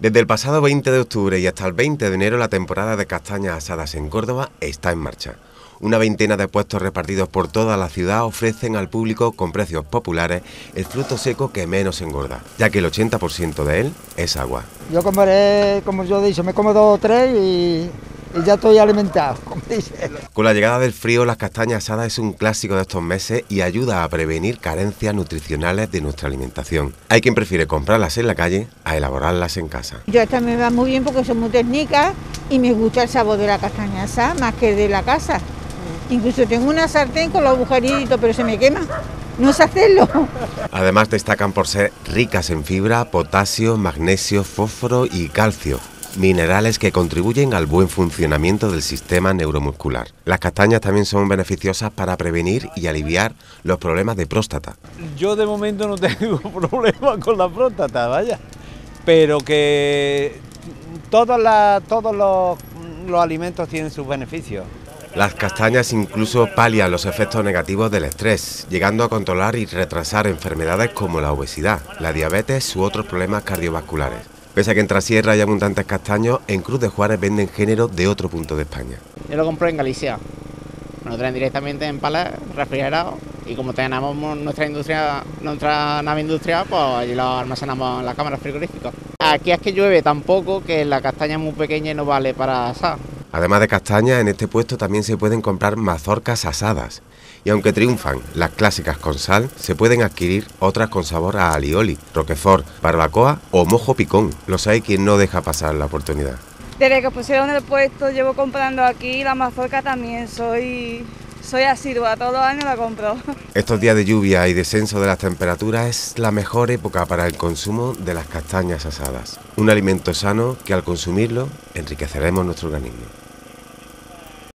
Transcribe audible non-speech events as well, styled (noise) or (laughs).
Desde el pasado 20 de octubre y hasta el 20 de enero la temporada de castañas asadas en Córdoba está en marcha. Una veintena de puestos repartidos por toda la ciudad ofrecen al público con precios populares el fruto seco que menos engorda, ya que el 80% de él es agua. Yo comeré, como yo dicho, me como dos o tres y y ya estoy alimentado, (laughs) como dice. Con la llegada del frío, las castañas asadas es un clásico de estos meses y ayuda a prevenir carencias nutricionales de nuestra alimentación. Hay quien prefiere comprarlas en la calle a elaborarlas en casa. Yo esta me va muy bien porque son muy técnicas y me gusta el sabor de la castaña asada más que de la casa. Incluso tengo una sartén con los agujeritos, pero se me quema. No sé hacerlo. (laughs) Además destacan por ser ricas en fibra, potasio, magnesio, fósforo y calcio minerales que contribuyen al buen funcionamiento del sistema neuromuscular. Las castañas también son beneficiosas para prevenir y aliviar los problemas de próstata. Yo de momento no (laughs) tengo problemas con la próstata, vaya, pero que todos, todos los, los alimentos tienen sus beneficios. Las castañas incluso palian los efectos negativos del estrés, llegando a controlar y retrasar enfermedades como la obesidad, la diabetes u otros problemas cardiovasculares. Pese a que en Trasierra hay abundantes castaños, en Cruz de Juárez venden género de otro punto de España. Yo lo compro en Galicia. Nos traen directamente en palas refrigerados y como tenemos nuestra industria, nuestra nave industrial, pues allí lo almacenamos en las cámaras frigoríficas. Aquí es que llueve tan poco que la castaña es muy pequeña y no vale para asar. Además de castañas, en este puesto también se pueden comprar mazorcas asadas, y aunque triunfan las clásicas con sal, se pueden adquirir otras con sabor a alioli, roquefort, barbacoa o mojo picón. Los hay quien no deja pasar la oportunidad. Desde que pusieron el puesto llevo comprando aquí la mazorca también, soy soy asidua, todos los años la compro. (laughs) Estos días de lluvia y descenso de las temperaturas es la mejor época para el consumo de las castañas asadas. Un alimento sano que al consumirlo enriqueceremos nuestro organismo.